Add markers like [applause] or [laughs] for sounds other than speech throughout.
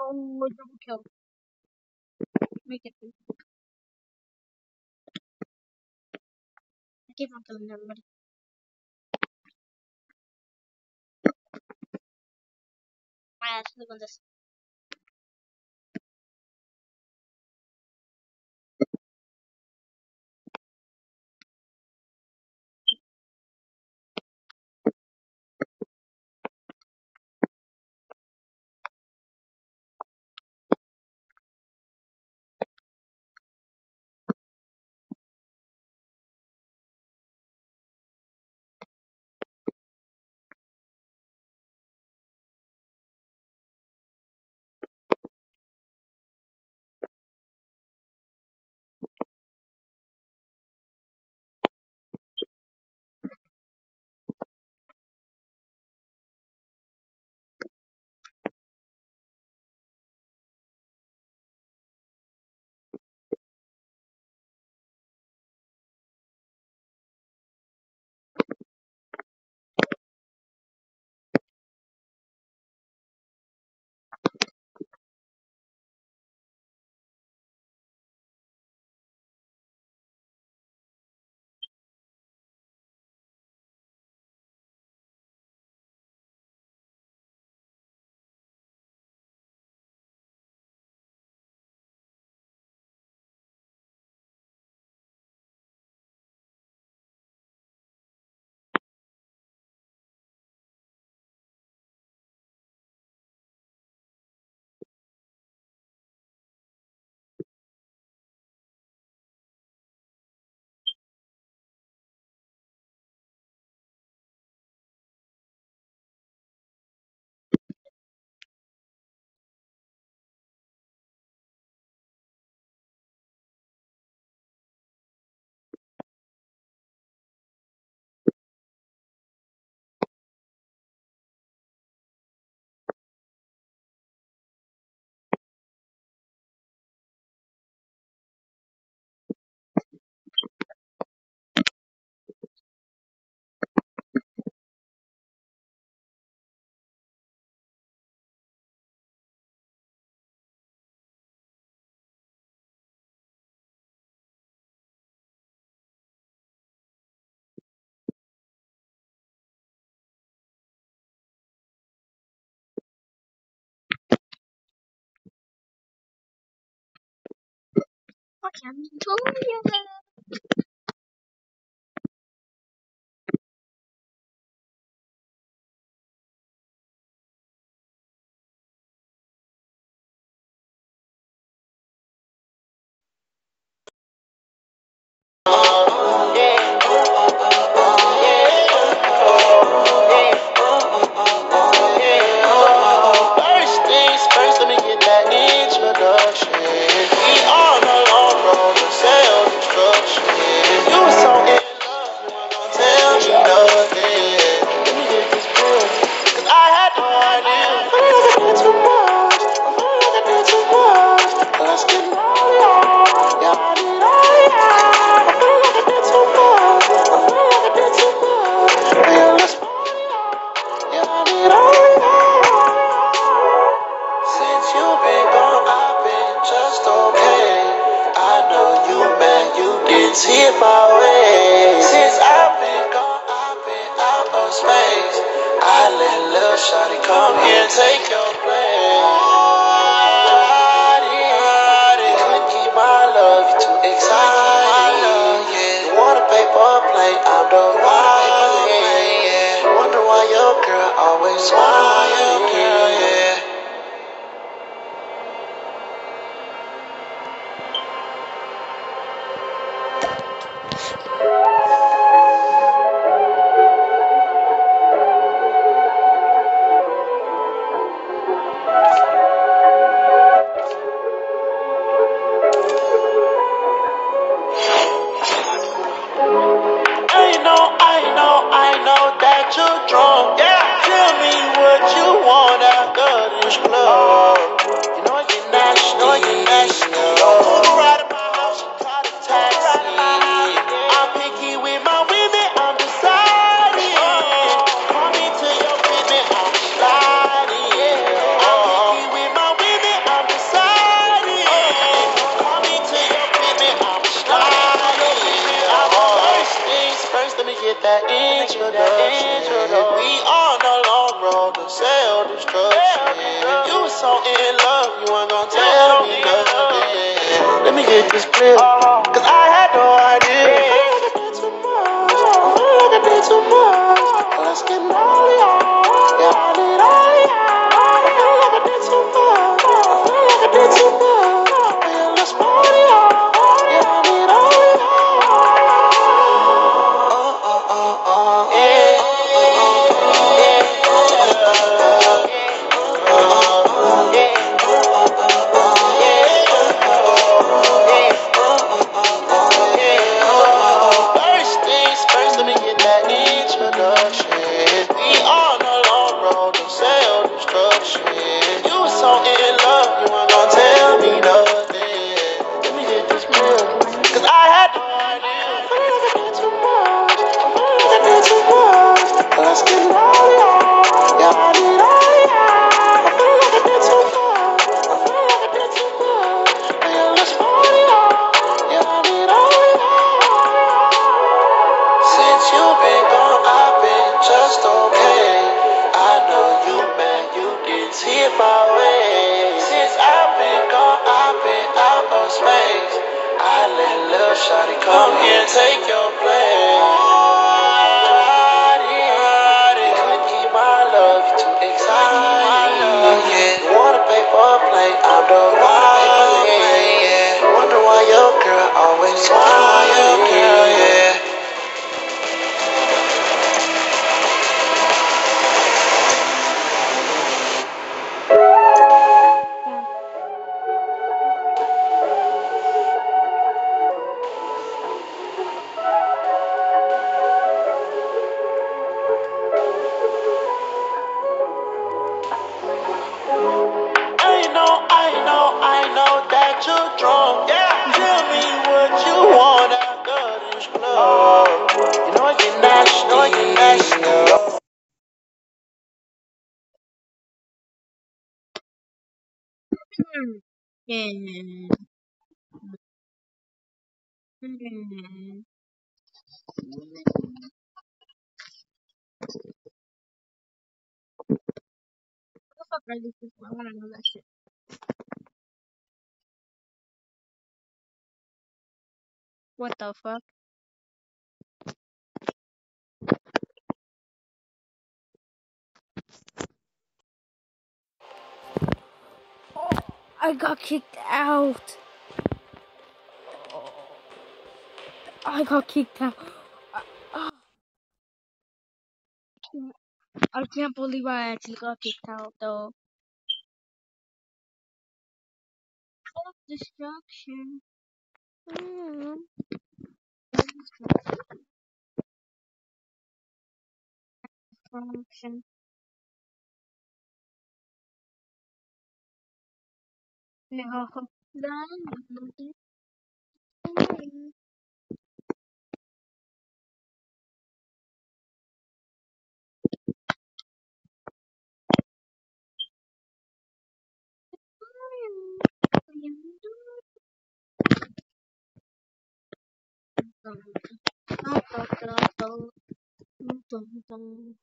Oh, double kill. Make it. I keep on killing everybody. Maya 是问。我想你抽烟 Thank. Swan. That introduction. We on the long road to self-destruction. You was so in love, you weren't gonna tell me nothing. Let me get this clear, cause I had no idea. I feel like I did too much. I feel like I did too much. Let's get all of y'all. My way. Since I've been gone, I've been out of space. I let little shawty come here and take your place. Couldn't keep my love, you too excited. Yeah. Wanna pay for a I'm. Wonder why your girl always I know, I know, I know that you're drunk. Yeah. Tell me what you want after this club. You know I get nasty. You know I get nasty. Hmm. Hmm. Hmm. I wanna know that shit. What the fuck? I got kicked out. I got kicked out. I can't believe I actually got kicked out though. Destruction. Mm. Destruction. No. [laughs] First things first, let me get that introduction. We on the long road to self-destruction. You was so in love, you weren't gonna tell me nothing.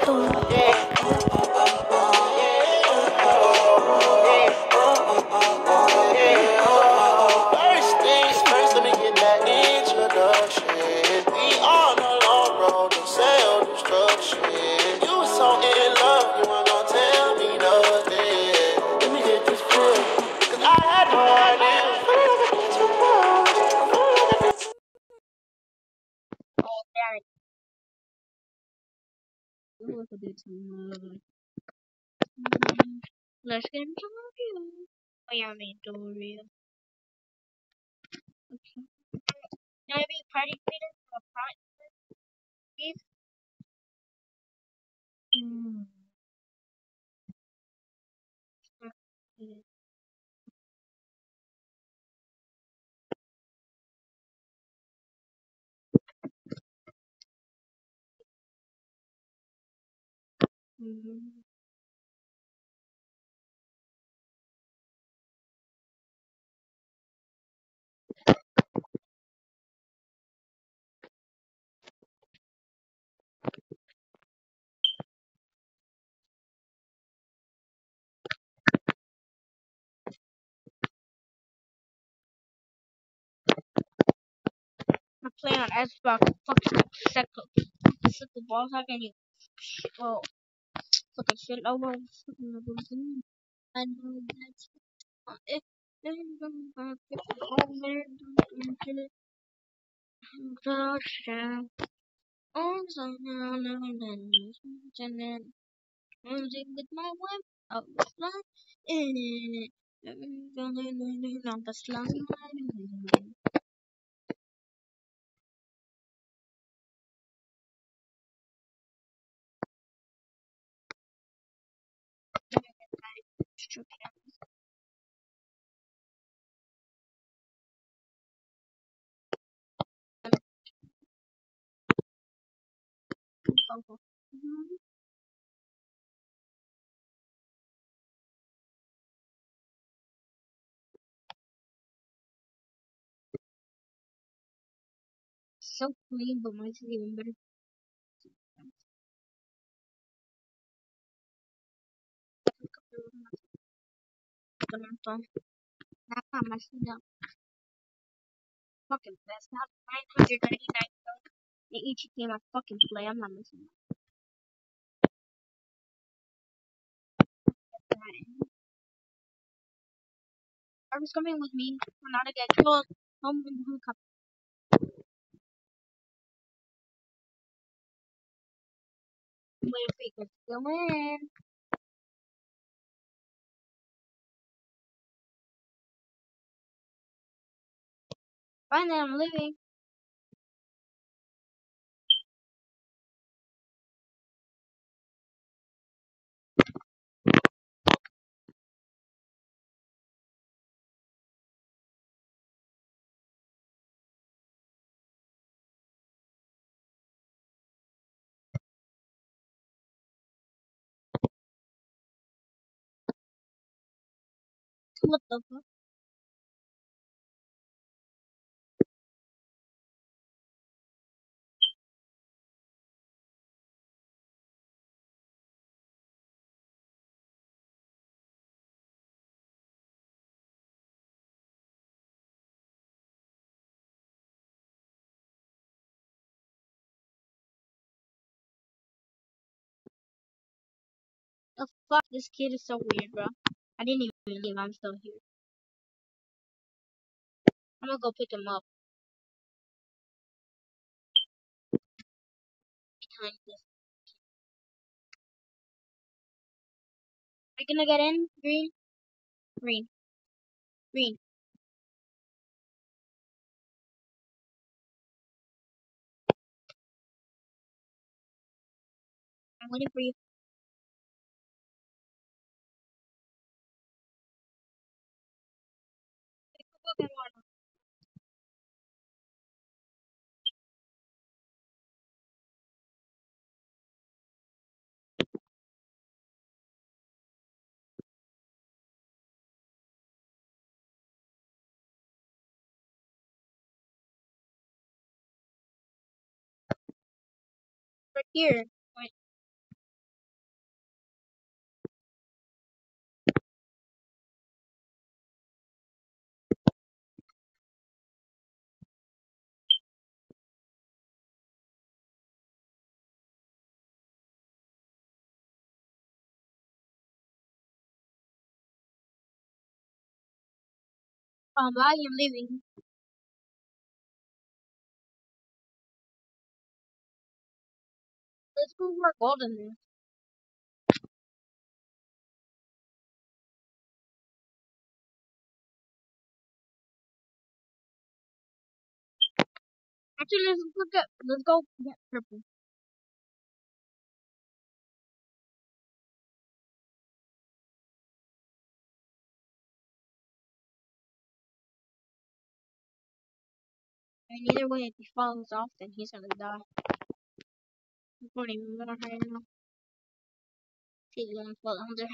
Let me get this clear, cause I had no idea. I feel like I did too much. I feel like I did too Oh, damn it. Ooh, I could do some, uh, mm, Let's get into the review. Oh yeah, I mean, the review. Okay. Can I be party creator for a please? Hmm. Mm-hmm. I'm on Xbox. Fucking sickle, sickle balls. How can you? Well, fucking shit over. Fucking over. I know that's. If Music with my wife, I was flying. On the slime. Mm-hmm. So clean, but mine's even better. That's not messing up. Fucking best. Not 999 in each game I fucking play. I'm not missing up. Whoever's coming with me, I'm not to get killed. Home in the helicopter. Wait can still win. Fine then, I'm leaving. What the fuck? The fuck? This kid is so weird, bro. I didn't even leave. I'm still here. I'm gonna go pick him up. Behind this. Are you gonna get in? Green? Green. Green. I'm waiting for you. Right here. Um, I am leaving. Let's go work golden there. Actually, let's look at. Let's go get purple. And either way, if he falls off, then he's gonna die. I'm not even gonna hurt. He's gonna fall under.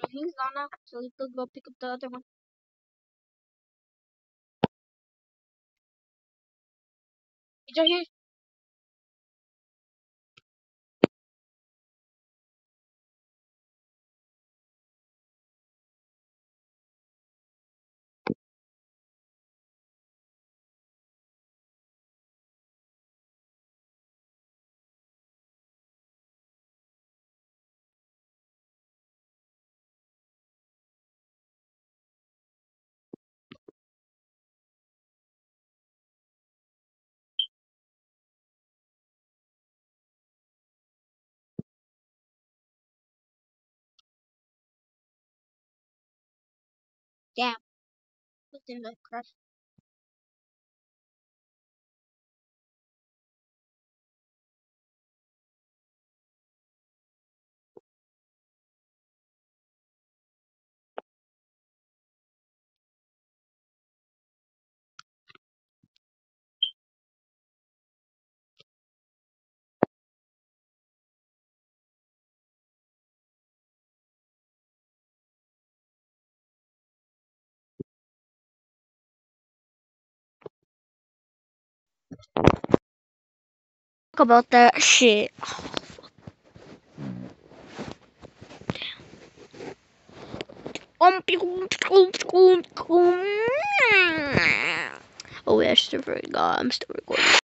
Gone now, so we could go pick up the other one. He's right here. Damn. Put in the crush. Talk about that shit. Oh, yeah, I still forgot. I'm still recording.